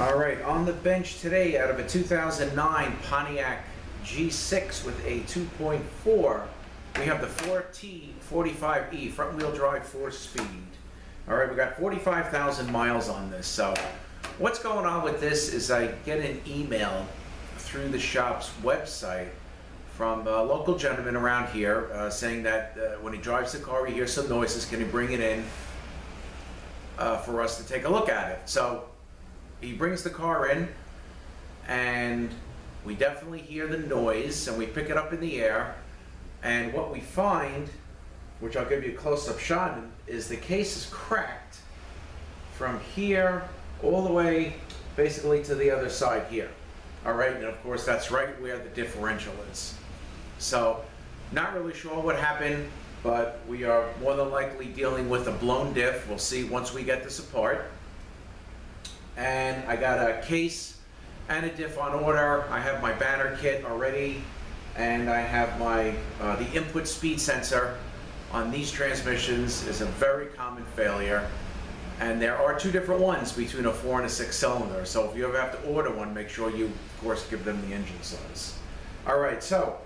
All right, on the bench today, out of a 2009 Pontiac G6 with a 2.4, we have the 4T45E E, front wheel drive, four speed. All right, we got 45,000 miles on this. So what's going on with this is I get an email through the shop's website from a local gentleman around here uh, saying that uh, when he drives the car, he hears some noises. Can he bring it in uh, for us to take a look at it? So he brings the car in, and we definitely hear the noise, and we pick it up in the air. And what we find, which I'll give you a close-up shot, is the case is cracked from here all the way basically to the other side here. All right, and of course that's right where the differential is. So, not really sure what happened, but we are more than likely dealing with a blown diff. We'll see once we get this apart. And I got a case and a diff on order. I have my banner kit already, and I have my uh, the input speed sensor on these transmissions is a very common failure. And there are two different ones between a four and a six cylinder. So if you ever have to order one, make sure you, of course, give them the engine size. All right, so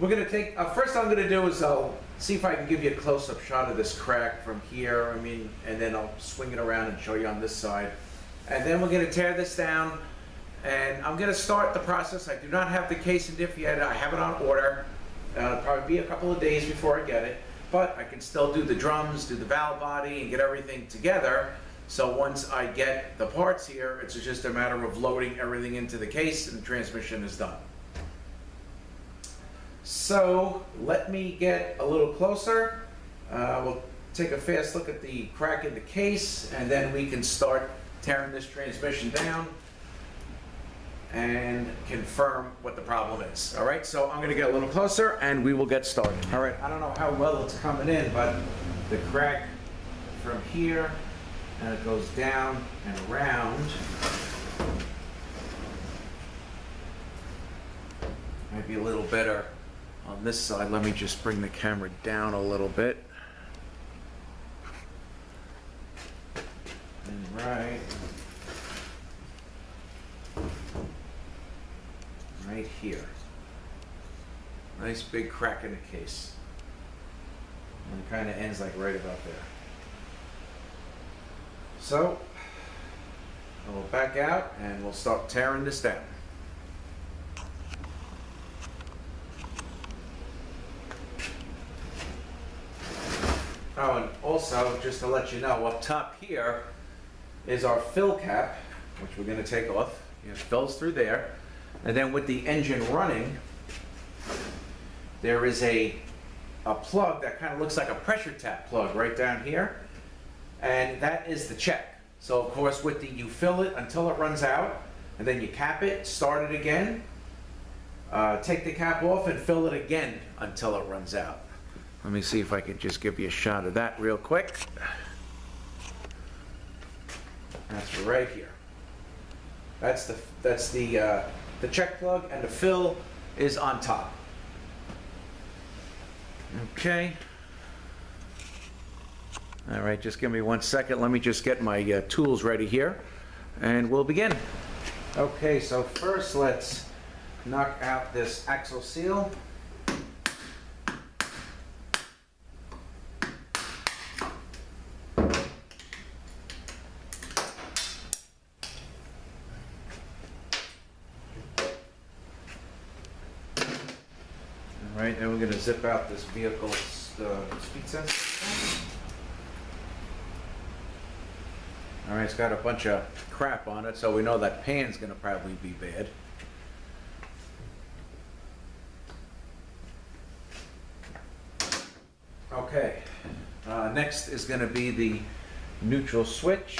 we're gonna take, uh, first I'm gonna do is I'll see if I can give you a close-up shot of this crack from here, I mean, and then I'll swing it around and show you on this side. And then we're gonna tear this down, and I'm gonna start the process. I do not have the case and diff yet, I have it on order. Uh, It'll probably be a couple of days before I get it, but I can still do the drums, do the valve body, and get everything together. So once I get the parts here, it's just a matter of loading everything into the case and the transmission is done. So let me get a little closer. Uh, we'll take a fast look at the crack in the case and then we can start tearing this transmission down and confirm what the problem is. All right, so I'm gonna get a little closer and we will get started. All right, I don't know how well it's coming in, but the crack from here and it goes down and around. Might be a little better on this side. Let me just bring the camera down a little bit. And right. Right here. Nice big crack in the case. And it kind of ends like right about there. So, I will back out and we'll start tearing this down. Oh, and also, just to let you know, up top here is our fill cap, which we're gonna take off. It fills through there. And then with the engine running, there is a, a plug that kind of looks like a pressure tap plug right down here. And that is the check. So of course, with the, you fill it until it runs out, and then you cap it, start it again, uh, take the cap off and fill it again until it runs out. Let me see if I can just give you a shot of that real quick. That's right here. That's the, that's the, uh, the check plug and the fill is on top. Okay. All right, just give me one second. Let me just get my uh, tools ready here and we'll begin. Okay, so first let's knock out this axle seal. All right, and we're gonna zip out this vehicle's uh, speed sensor. All right, it's got a bunch of crap on it, so we know that pan's gonna probably be bad. Okay, uh, next is gonna be the neutral switch.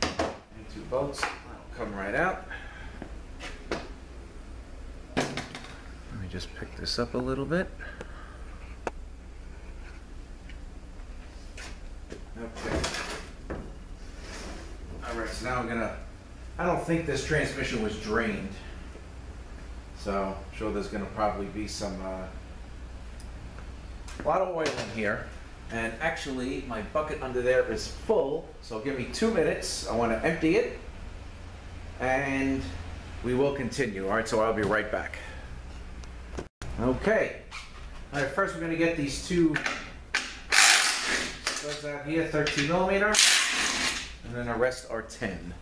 And two bolts, that'll come right out. Let me just pick this up a little bit. Okay. All right, so now I'm gonna, I don't think this transmission was drained. So I'm sure there's gonna probably be some, uh, a lot of oil in here. And actually, my bucket under there is full, so give me two minutes. I wanna empty it. And we will continue. All right, so I'll be right back. Okay. All right, first we're gonna get these two studs out here, 13 millimeter, and then the rest are 10.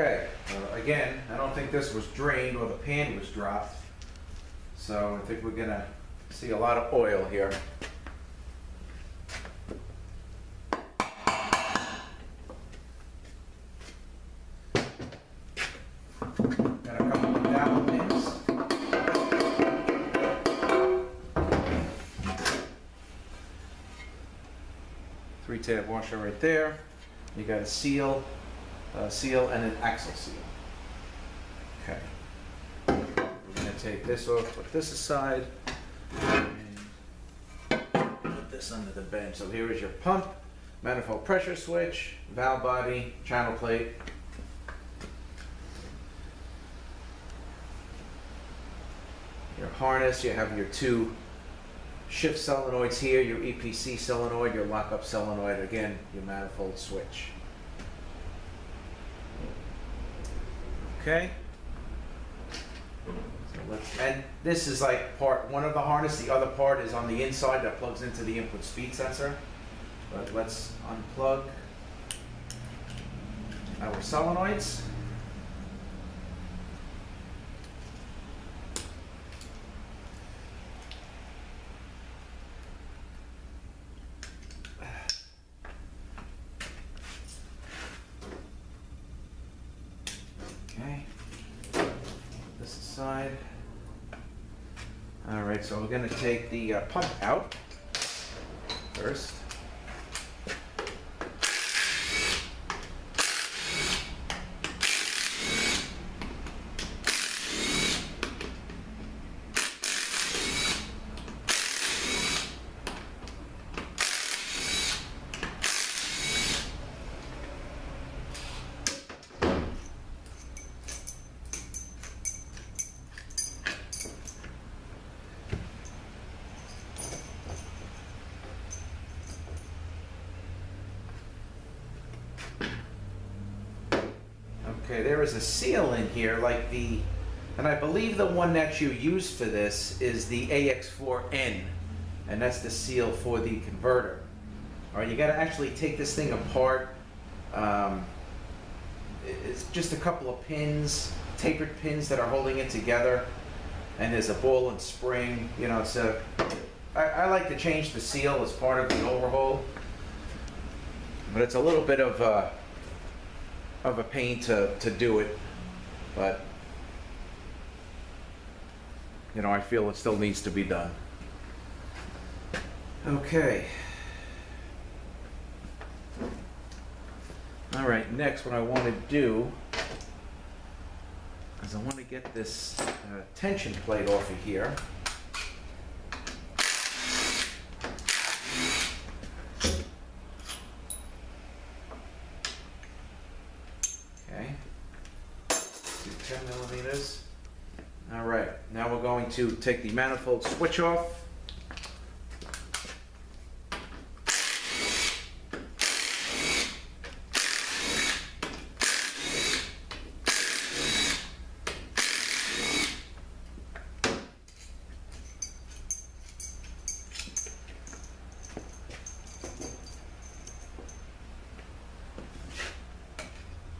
Okay, uh, again, I don't think this was drained or the pan was dropped. So I think we're gonna see a lot of oil here. Got a couple of dowel pins. Three tab washer right there. You got a seal, a seal and an axle seal. Okay. We're gonna take this off, put this aside, put this under the bench. So here is your pump, manifold pressure switch, valve body, channel plate. Your harness, you have your two shift solenoids here, your EPC solenoid, your lockup solenoid, again, your manifold switch. Okay? So let's, and this is like part one of the harness, the other part is on the inside that plugs into the input speed sensor. But let's unplug our solenoids. Okay. This aside. All right, so we're gonna take the uh, pump out first. Okay, there is a seal in here like the, and I believe the one that you use for this is the AX4N, and that's the seal for the converter. All right, you gotta actually take this thing apart. Um, it's just a couple of pins, tapered pins that are holding it together, and there's a ball and spring, you know, a, I, I like to change the seal as part of the overhaul. But it's a little bit of, uh, of a pain to, to do it, but, you know, I feel it still needs to be done. Okay. All right, next, what I want to do is I want to get this uh, tension plate off of here. Okay. Do 10 millimeters. All right, now we're going to take the manifold switch off.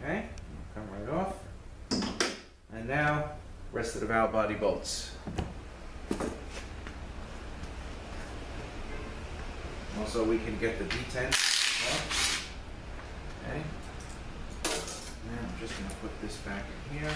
Okay, come right off. And now, rest of the valve body bolts. Also, we can get the detent. Okay. And I'm just gonna put this back in here.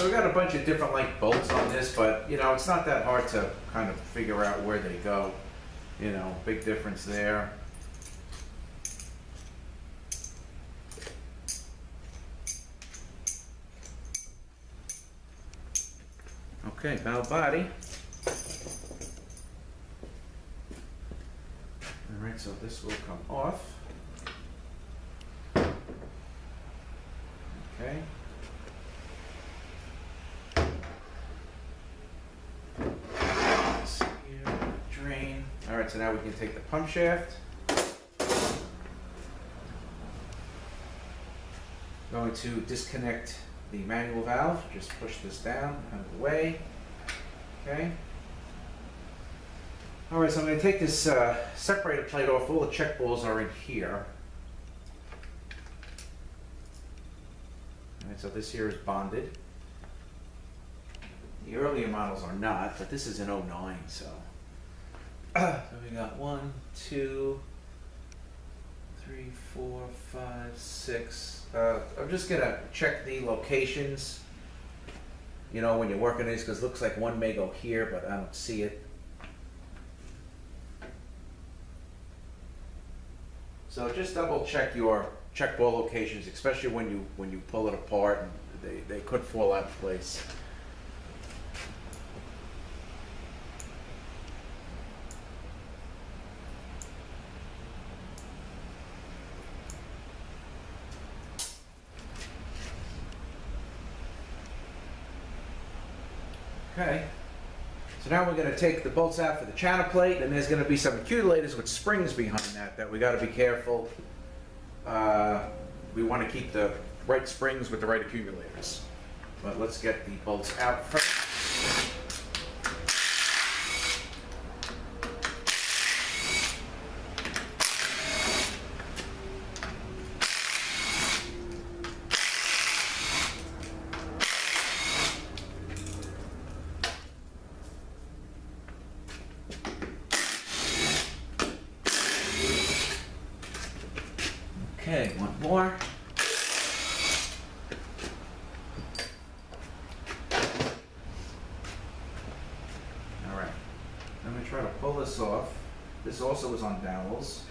so we got a bunch of different like bolts on this, but you know, it's not that hard to kind of figure out where they go. You know, big difference there. Okay, valve body. All right, so this will come off. Okay. This here, Drain. All right, so now we can take the pump shaft. Going to disconnect the manual valve, just push this down, out of the way. Okay. All right, so I'm gonna take this uh, separator plate off, all the check balls are in here. All right, so this here is bonded. The earlier models are not, but this is an 09, so. So we got one, two, three, four, five, six. Uh, I'm just gonna check the locations. You know, when you're working these, because looks like one may go here, but I don't see it. So just double check your check ball locations, especially when you, when you pull it apart and they, they could fall out of place. Okay. Now we're gonna take the bolts out for the channel plate, and there's gonna be some accumulators with springs behind that, that we gotta be careful. Uh, We wanna keep the right springs with the right accumulators. But let's get the bolts out first. Okay, one more. All right, I'm gonna try to pull this off. This also is on dowels.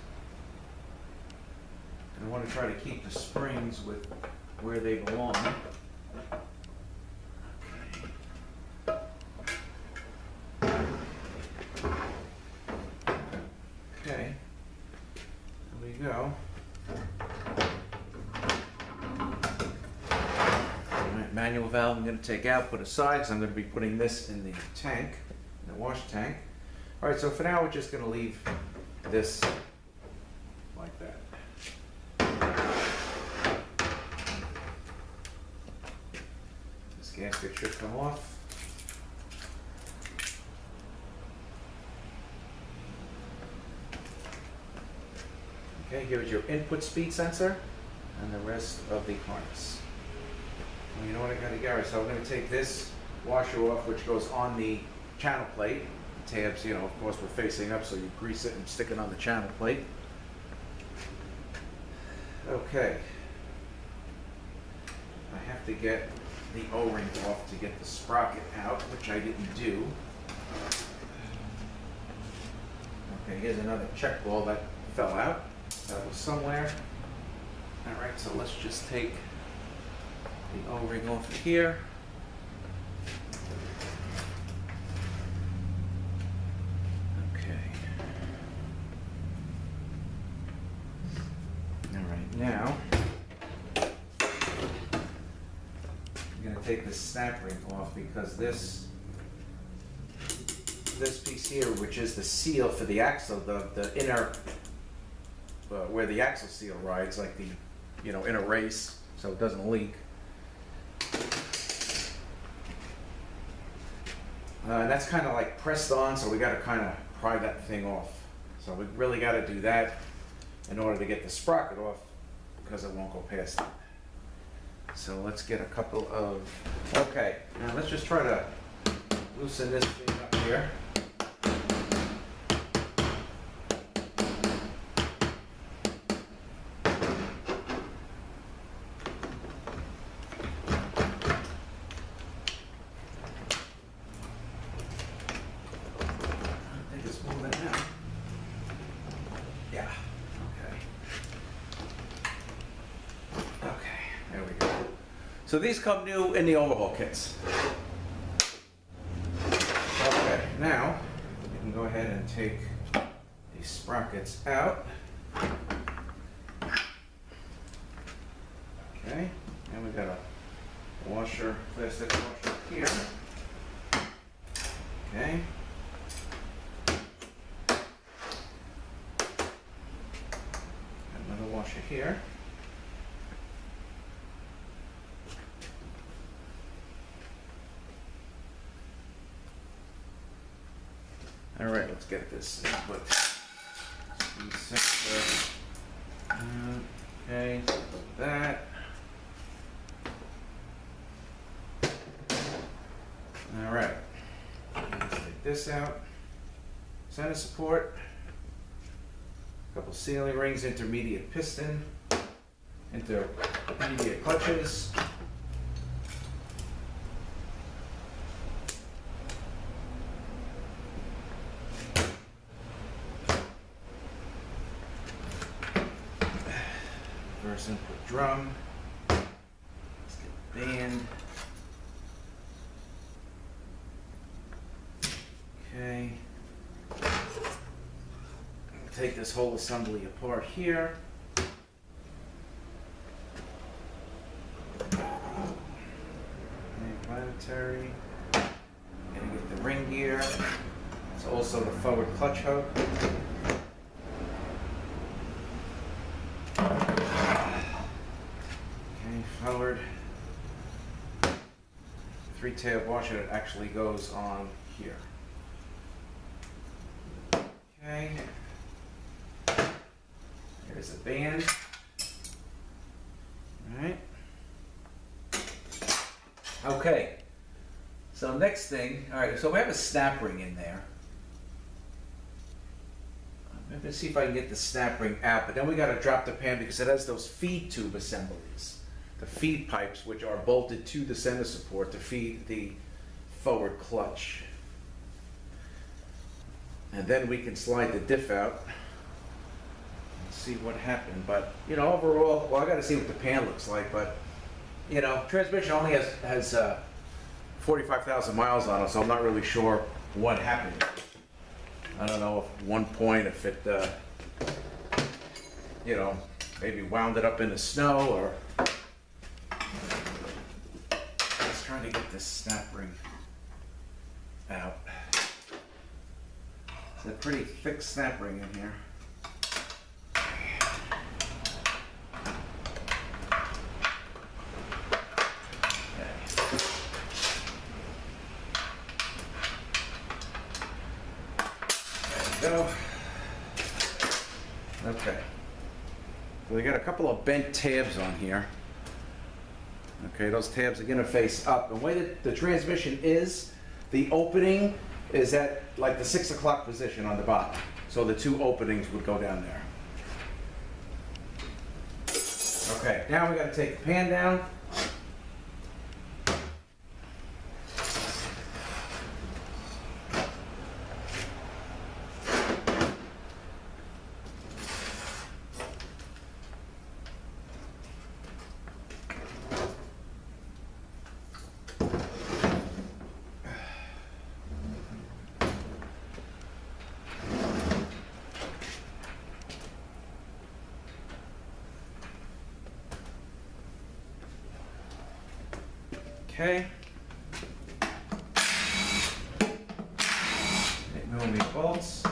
And I wanna try to keep the springs with where they belong. Okay, there we go. Manual valve I'm gonna take out, put aside, because I'm gonna be putting this in the tank, in the wash tank. Alright, so for now, we're just gonna leave this like that. This gasket should come off. Okay, here's your input speed sensor and the rest of the harness. Well, you know what I gotta get, so I'm gonna take this washer off, which goes on the channel plate. Tabs, you know, of course, we're facing up, so you grease it and stick it on the channel plate. Okay. I have to get the O-ring off to get the sprocket out, which I didn't do. Okay, here's another check ball that fell out. That was somewhere. All right, so let's just take the O-ring off here. Okay. All right, now I'm gonna off because this this piece here, which is the seal for the axle, the, the inner uh, where the axle seal rides, like the, you know, in a race, so it doesn't leak. Uh, and that's kind of like pressed on, so we got to kind of pry that thing off. So we really got to do that in order to get the sprocket off, because it won't go past it. So let's get a couple of, okay, now let's just try to loosen this thing up here. There we go. So these come new in the overhaul kits. Okay, now you can go ahead and take these sprockets out. Okay, and we got a washer, plastic washer here. Okay. Another washer here. All right, let's get this. Speed sensor. Okay, that. All right. Take this out. Center support. Couple sealing rings, intermediate piston, intermediate clutches. Reverse input drum. Let's get band. Okay. Take this whole assembly apart here. Planetary. Gonna get the ring gear. It's also the forward clutch hook. Okay, forward. Three tab washer that actually goes on here. Okay. There's a band. Alright. Okay. So next thing, alright, so we have a snap ring in there. I'm gonna see if I can get the snap ring out, but then we gotta drop the pan because it has those feed tube assemblies. The feed pipes which are bolted to the center support to feed the forward clutch. And then we can slide the diff out and see what happened. But, you know, overall, well, I gotta see what the pan looks like, but, you know, transmission only has, has, uh, forty-five thousand miles on it, so I'm not really sure what happened. I don't know if one point, if it, uh, you know, maybe wound it up in the snow or. Just trying to get this snap ring out. It's a pretty thick snap ring in here. Go. Okay. So we got a couple of bent tabs on here. Okay, those tabs are gonna face up. The way that the transmission is, the opening is at like the six o'clock position on the bottom. So the two openings would go down there. Okay, now we gotta take the pan down. Okay. Eight millimeter bolts. You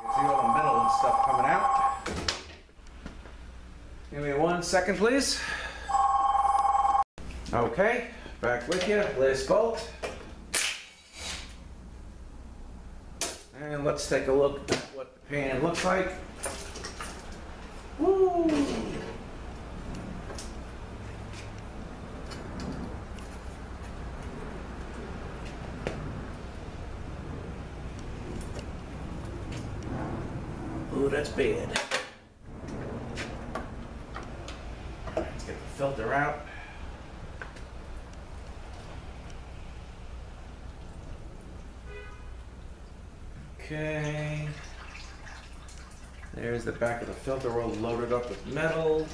can see all the metal and stuff coming out. Give me one second, please. Okay, back with you. Last bolt. And let's take a look at what the pan looks like. Woo! Ooh, that's bad. filter out. Okay. There's the back of the filter all loaded up with metal.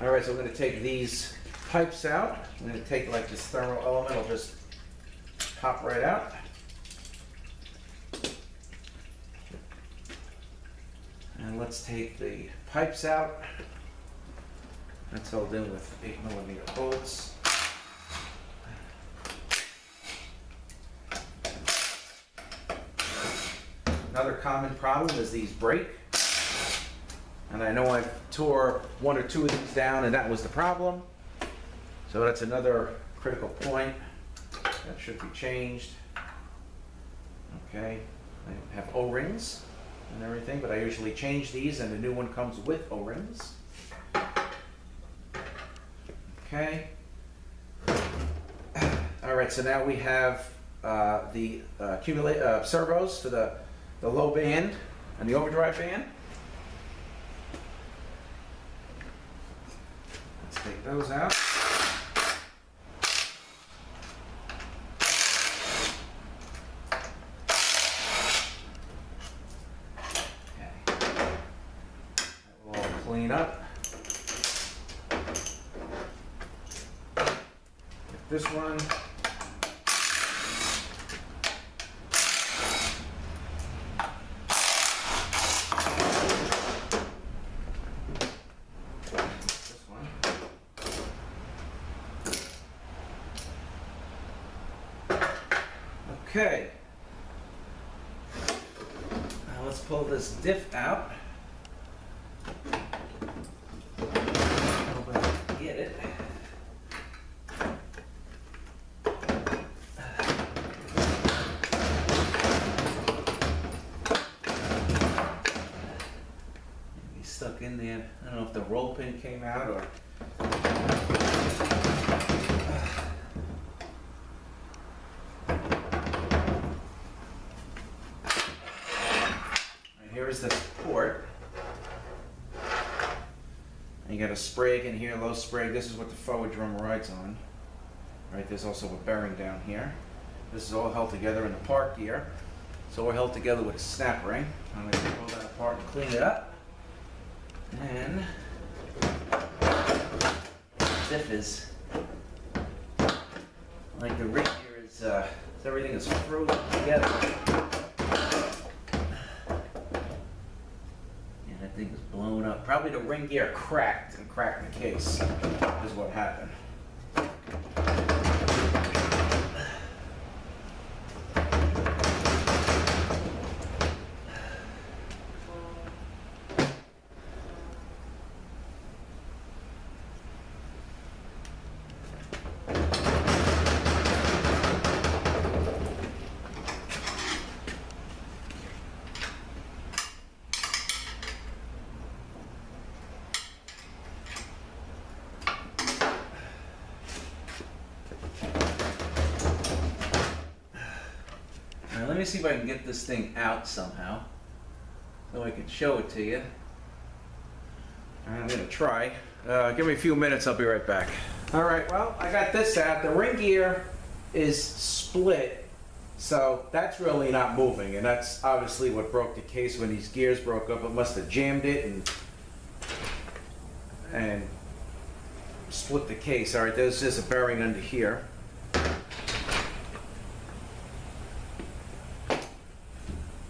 All right, so I'm gonna take these pipes out. I'm gonna take like this thermal element, I'll just pop right out. And let's take the pipes out. That's held in with eight millimeter bolts. Another common problem is these break. And I know I tore one or two of these down and that was the problem. So that's another critical point that should be changed. Okay, I have O-rings and everything, but I usually change these and the new one comes with O-rings. Okay. All right, so now we have uh, the uh, uh, servos for the, the low band and the overdrive band. Let's take those out. Okay. That will all clean up. This one. This one. Okay. Now let's pull this diff out. Get it. Stuck in there. I don't know if the roll pin came out or. Right, here is the port. And you got a sprag in here, low sprag. This is what the forward drum rides on. Right, there's also a bearing down here. This is all held together in the park gear. So we're held together with a snap ring. I'm gonna pull that apart and clean it up. And diff is like the rig here is uh, everything is frozen together. And that thing is blown up. Probably the ring gear cracked and cracked the case is what happened. Me see if I can get this thing out somehow, so I can show it to you. I'm gonna try. Uh, give me a few minutes, I'll be right back. All right, well, I got this out. The ring gear is split, so that's really not moving, and that's obviously what broke the case when these gears broke up. It must have jammed it and and split the case. All right, there's just a bearing under here.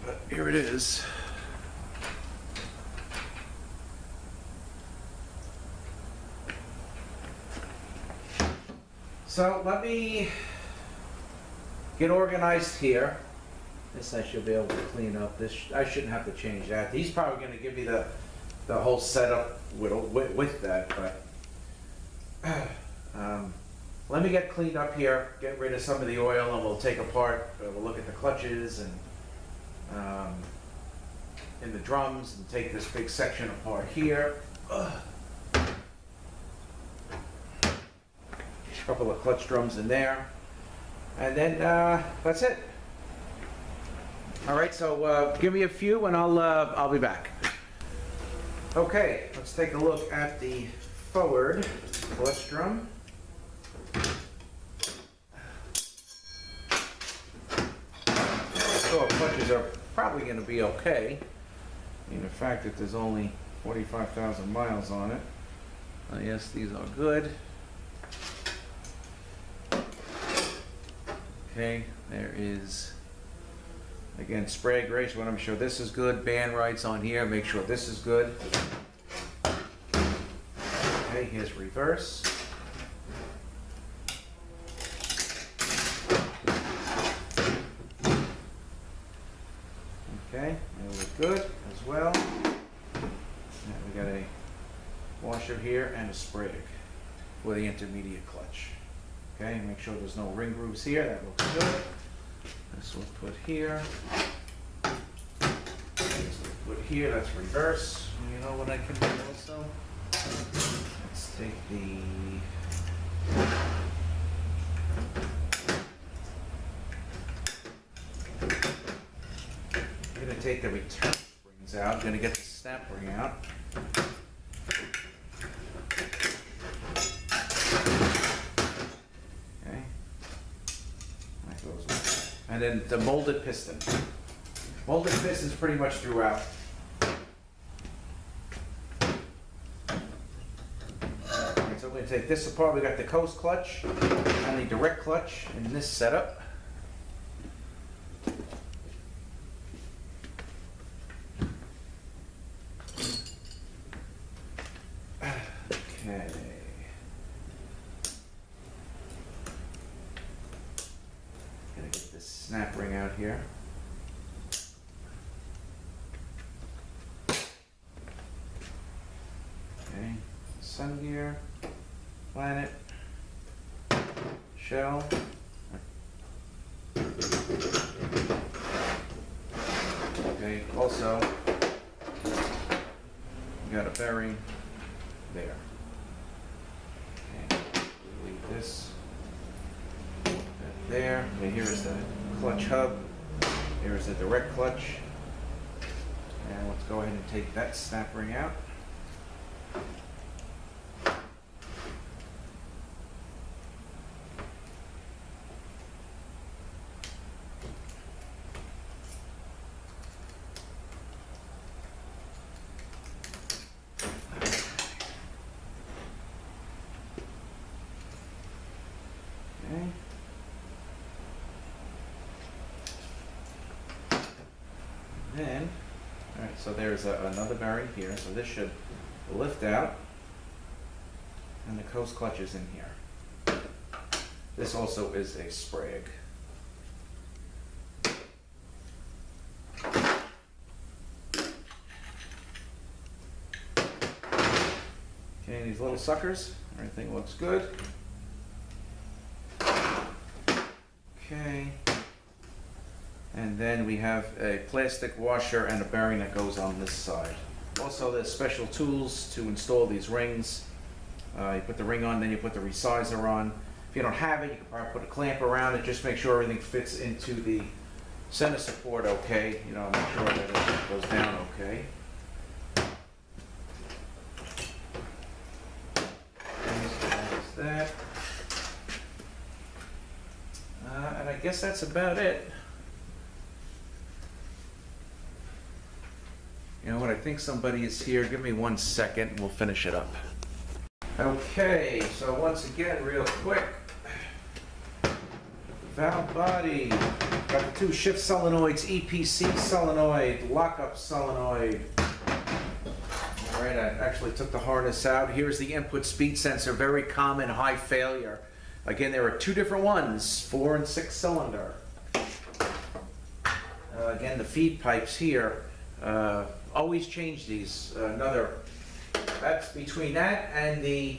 But here it is. So let me get organized here. This I should be able to clean up. This, I shouldn't have to change that. He's probably gonna give me the, the whole setup with, with, with that, but. um, Let me get cleaned up here, get rid of some of the oil, and we'll take apart, we'll look at the clutches and, um, in the drums, and take this big section apart here. Ugh. Couple of clutch drums in there. And then, uh, that's it. All right, so, uh, give me a few and I'll, uh, I'll be back. Okay, let's take a look at the forward clutch drum. Clutches are probably gonna be okay. In the fact that there's only forty-five thousand miles on it. Uh, yes, these are good. Okay, there is, again, spray grace, want to make sure this is good, band rights on here, make sure this is good. Okay, here's reverse. Okay, they look good as well. And we got a washer sprag for the intermediate clutch. Okay, make sure there's no ring grooves here, that looks good. This we'll put here. This we'll put here, that's reverse. You know what I can do also? Let's take the. Take the return springs out, I'm gonna get the snap ring out. Okay. That goes with that. And then the molded piston. Molded piston's pretty much throughout. So we're gonna take this apart. We got the coast clutch and the direct clutch in this setup. Okay. Gonna get this snap ring out here. Okay, sun gear, planet, shell. Okay, also, bearing there. Okay, leave this there. Okay, here is the clutch hub. Here is the direct clutch. And let's go ahead and take that snap ring out. Okay. Then, all right, so there's a- another bearing here, so this should lift out. And the coast clutch is in here. This also is a sprag. Okay, these little suckers, everything looks good. Okay. And then we have a plastic washer and a bearing that goes on this side. Also, there's special tools to install these rings. Uh, you put the ring on, then you put the resizer on. If you don't have it, you can probably put a clamp around it, just make sure everything fits into the center support okay. You know, make sure that it goes down okay. That. Uh, and I guess that's about it. You know what, I think somebody is here. Give me one second and we'll finish it up. Okay, so once again, real quick. Valve body, got the two shift solenoids, EPC solenoid, lockup solenoid. All right, I actually took the harness out. Here's the input speed sensor, very common high failure. Again, there are two different ones, four and six cylinder. Uh, again, the feed pipes here, uh, always change these. Uh, Another, that's between that and the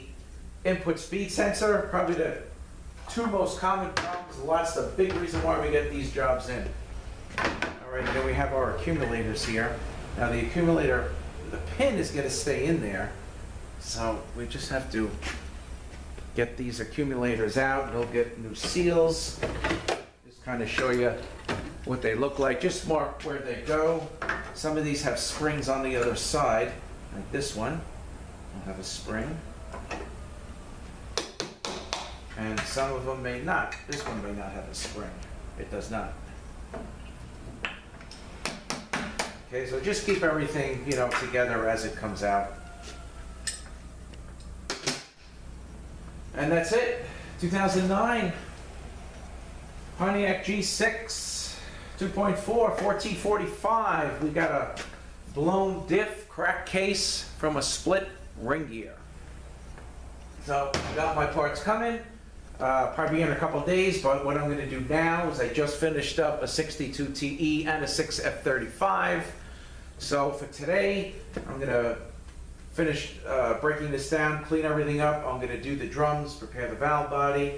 input speed sensor, probably the two most common problems. Lots the big reason why we get these jobs in. All right, then we have our accumulators here. Now the accumulator, the pin is gonna stay in there, so we just have to get these accumulators out, they'll get new seals. Just kind of show you what they look like, just mark where they go. Some of these have springs on the other side. Like this one will have a spring. And some of them may not. This one may not have a spring. It does not. Okay, so just keep everything, you know, together as it comes out. And that's it. 2009 Pontiac G6 2.4 4T45. We got a blown diff crack case from a split ring gear. So I got my parts coming. Uh, probably in a couple days, but what I'm going to do now is I just finished up a 62 TE and a 6 F35. So for today, I'm going to finish uh, breaking this down, clean everything up. I'm going to do the drums, prepare the valve body,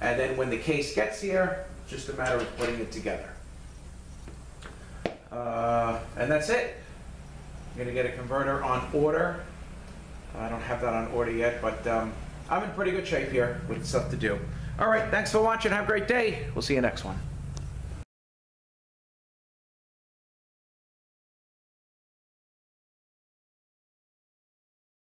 and then when the case gets here, just a matter of putting it together. Uh, and that's it. I'm going to get a converter on order. I don't have that on order yet, but um, I'm in pretty good shape here with stuff to do. All right, thanks for watching. Have a great day. We'll see you next one.